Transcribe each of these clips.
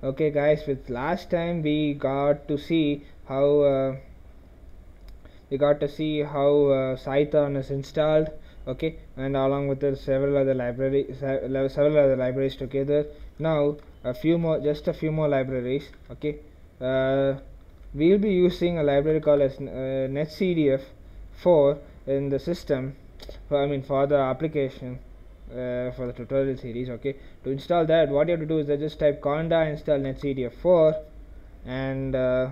okay guys with last time we got to see how uh, we got to see how uh, Python is installed okay and along with the several other le- several other libraries together. Now a few more just a few more libraries okay. Uh, we'll be using a library called as uh, netcdf 4 in the system I mean for the application uh, for the tutorial series okay? To install that what you have to do is just type conda install netcdf4 and uh,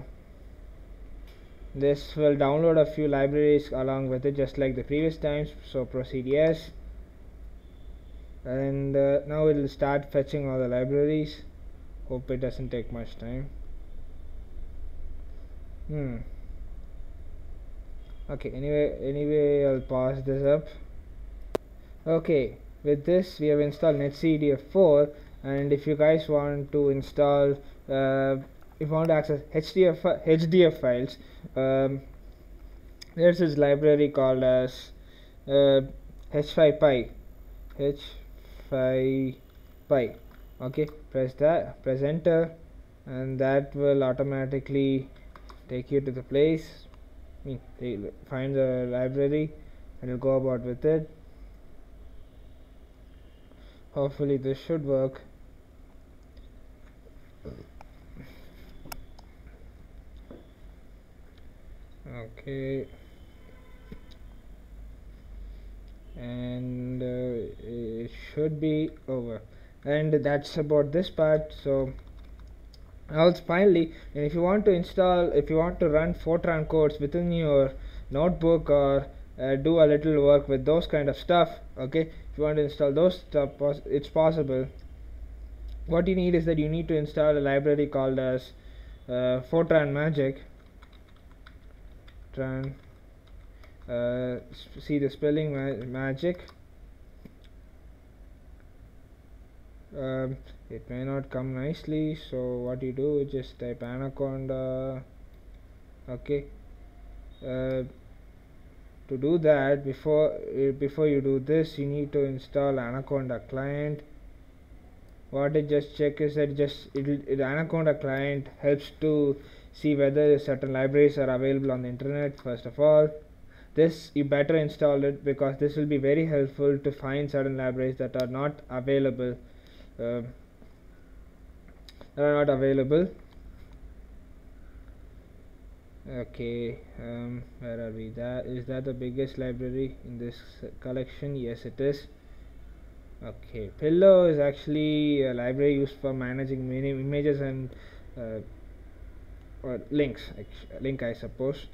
this will download a few libraries along with it just like the previous times. So proceed yes. And uh, now it will start fetching all the libraries. Hope it doesn't take much time. Hmm. Okay anyway anyway I'll pause this up. Okay with this we have installed netcdf4 and if you guys want to install uh, if you want to access HDF HDF files um, there's this library called as uh, h5py h5py okay press that press enter and that will automatically take you to the place. I mean, find the library and you'll go about with it hopefully this should work. Okay. And uh, it should be over. And that's about this part so else finally and if you want to install if you want to run fortran codes within your notebook or uh, do a little work with those kind of stuff okay? If you want to install those stuff it's possible. What you need is that you need to install a library called as uh, fortran magic. Tran uh, see the spelling ma- magic? Um, it may not come nicely so what you do is just type anaconda okay? Uh, to do that before uh, before you do this you need to install anaconda client. What it just check is that just it anaconda client helps to see whether certain libraries are available on the internet first of all. This you better install it because this will be very helpful to find certain libraries that are not available uh, that are not available okay um, where are we? That is that the biggest library in this collection? Yes it is. Okay pillow is actually a library used for managing many images and uh, or links link I suppose.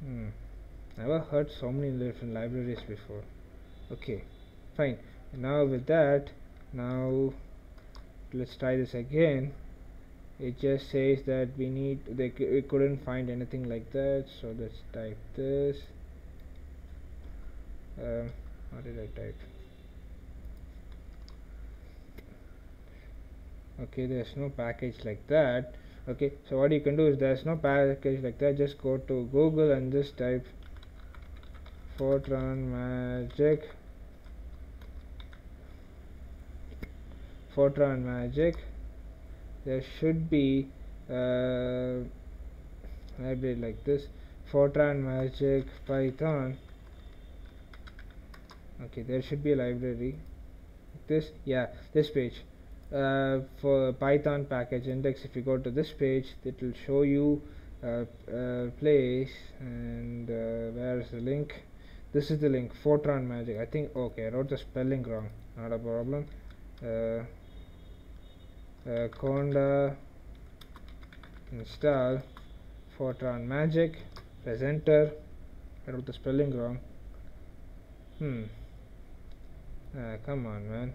Hmm. never heard so many different libraries before. Okay fine. Now with that now let's try this again it just says that we need they we couldn't find anything like that so let's type this. Um, what did I type? Okay there's no package like that. Okay so what you can do is there's no package like that. Just go to google and just type fortran magic. Fortran magic there should be uh, library like this fortran magic python. Okay there should be a library. This yeah this page. Uh, for python package index if you go to this page it will show you uh, uh, place and uh, where is the link. This is the link fortran magic. I think okay i wrote the spelling wrong. Not a problem uh, conda install fortran magic press enter I wrote the spelling wrong. Hmm. Ah, come on man.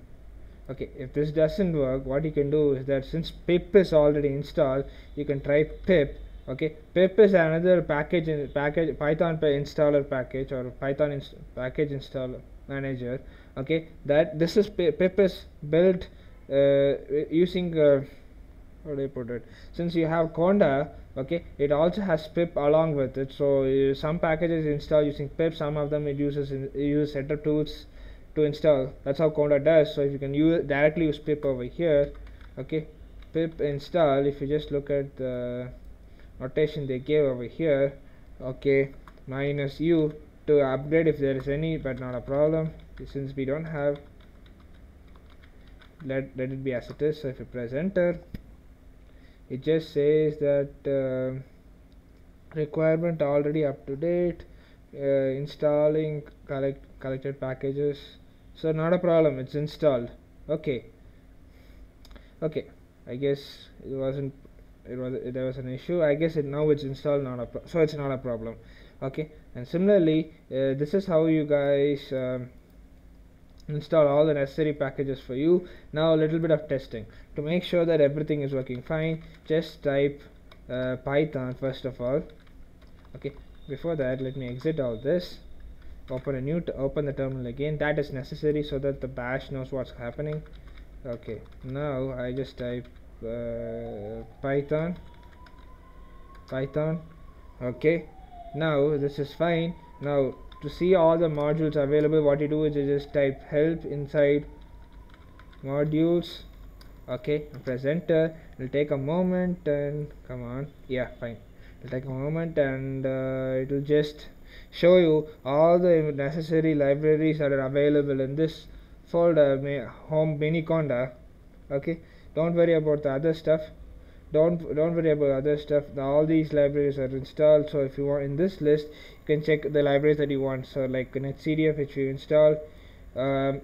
Okay if this doesn't work what you can do is that since pip is already installed you can try pip okay? Pip is another package in package python installer package or python inst- package installer manager okay? That this is pip is built using uh, how do I put it? Since you have conda okay it also has pip along with it. So uh, some packages install using pip some of them it uses in, use setup tools to install. That's how conda does. So if you can use directly use pip over here okay pip install if you just look at the notation they gave over here okay minus u to upgrade if there is any but not a problem since we don't have let, let it be as it is. So if you press enter it just says that uh, requirement already up to date uh, installing collect collected packages. So not a problem. It's installed. Okay. Okay. I guess it wasn't it was there was an issue. I guess it now it's installed not a so it's not a problem. Okay. And similarly uh, this is how you guys um, install all the necessary packages for you. Now a little bit of testing. To make sure that everything is working fine just type uh, python first of all. Okay before that let me exit all this. Open a new to open the terminal again. That is necessary so that the bash knows what's happening. Okay now I just type uh, python. Python. Okay now this is fine. Now to see all the modules available what you do is you just type help inside modules okay press enter. It'll take a moment and come on yeah fine. It'll take a moment and uh, it'll just show you all the necessary libraries that are available in this folder home miniconda okay? Don't worry about the other stuff don't don't worry about other stuff. All these libraries are installed so if you want in this list you can check the libraries that you want. So like netcdf which you install um,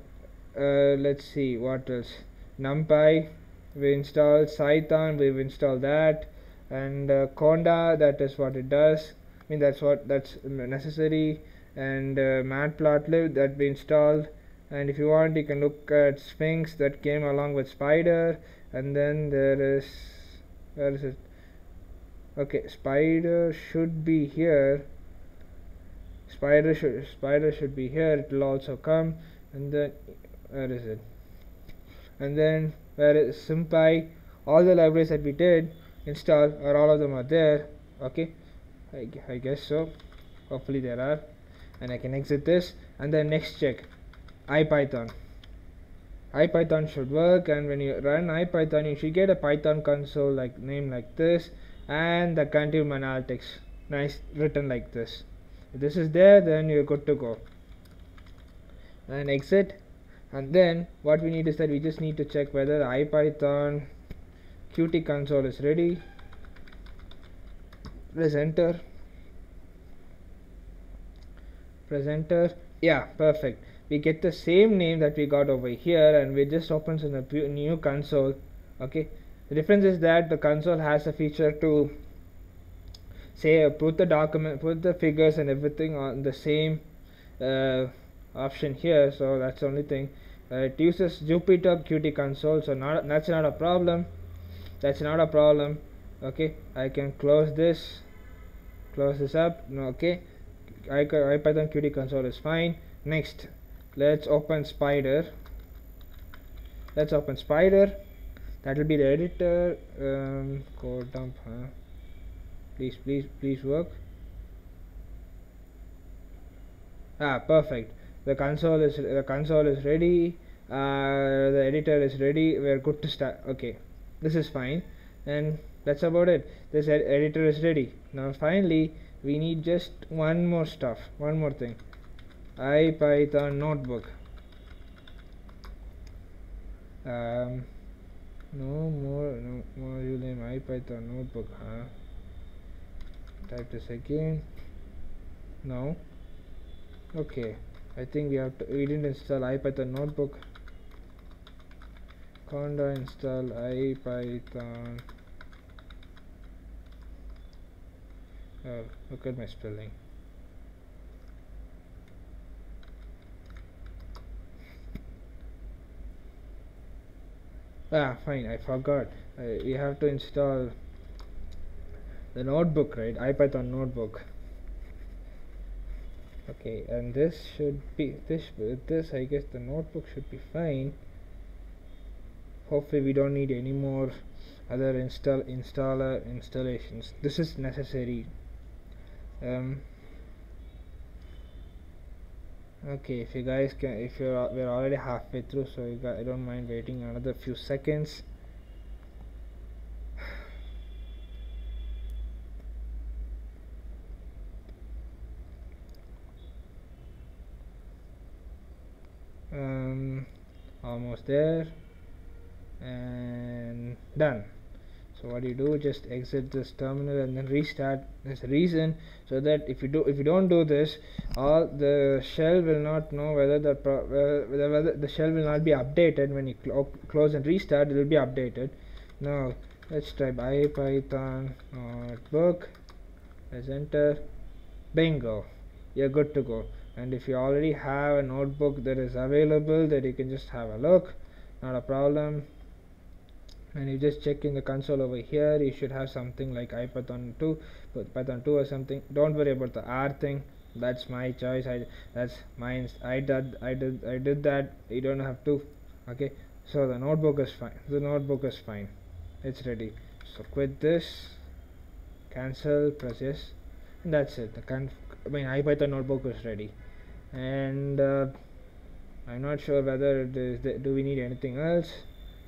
uh, let's see what else? Numpy we installed cython we've installed that. And uh, conda that is what it does. I mean that's what that's necessary. And uh, matplotlib that we installed. And if you want you can look at sphinx that came along with Spyder. And then there is where is it. Okay Spyder should be here. Spyder should Spyder should be here. It will also come. And then where is it. And then where is SymPy all the libraries that we did install or all of them are there. Okay? I, I guess so. Hopefully there are. And I can exit this. And then next check. IPython IPython should work and when you run IPython you should get a Python console like name like this and the continuum analytics nice written like this. If this is there then you're good to go. And exit. And then what we need is that we just need to check whether the IPython Qt console is ready. Press enter. Press enter. Yeah perfect we get the same name that we got over here and it just opens in a new console okay? The difference is that the console has a feature to say uh, put the document put the figures and everything on the same uh, option here so that's the only thing. Uh, it uses Jupyter Qt console so not that's not a problem. That's not a problem okay? I can close this close this up no, okay? IPython Qt console is fine. Next let's open Spyder. Let's open Spyder. That will be the editor. Um, code dump huh? please please please work. Ah perfect. The console is the console is ready. Uh, the editor is ready. We're good to start. Okay. This is fine. And that's about it. This ed editor is ready. Now finally we need just one more stuff. One more thing IPython notebook. Um, no more no module name IPython notebook huh? Type this again. No? Okay. I think we have to we didn't install IPython notebook. Conda install IPython oh look at my spelling ah fine I forgot. Uh, you have to install the notebook right? IPython notebook. Okay and this should be this with this I guess the notebook should be fine. Hopefully we don't need any more other install installer installations. This is necessary. Um, okay if you guys can if you're we're already halfway through so you I don't mind waiting another few seconds. Um almost there. And done so what you do? Just exit this terminal and then restart this reason so that if you do if you don't do this all the shell will not know whether the whether, whether the shell will not be updated when you cl close and restart it will be updated. Now let's type ipython notebook. Press enter. Bingo. You're good to go. And if you already have a notebook that is available that you can just have a look not a problem and you just check in the console over here. You should have something like ipython 2 python 2 or something. Don't worry about the r thing. That's my choice. I that's mine. I did i did i did that. You don't have to. Okay? So the notebook is fine. The notebook is fine. It's ready. So quit this. Cancel. Press yes. And that's it. The conf i mean ipython notebook is ready. And uh, i'm not sure whether it is do we need anything else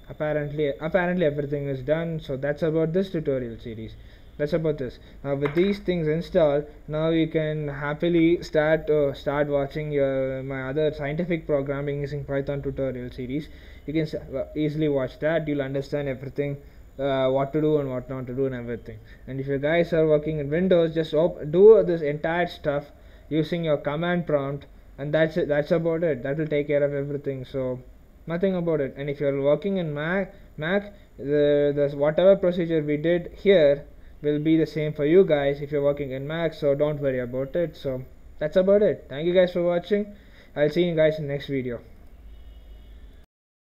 apparently apparently everything is done so that's about this tutorial series. That's about this. Now with these things installed now you can happily start uh, start watching your my other scientific programming using python tutorial series. You can uh, easily watch that. You'll understand everything uh, what to do and what not to do and everything. And if you guys are working in windows just do this entire stuff using your command prompt and that's it. That's about it. That will take care of everything. So nothing about it. And if you're working in mac mac the, the whatever procedure we did here will be the same for you guys if you're working in mac so don't worry about it. So that's about it. Thank you guys for watching. I'll see you guys in the next video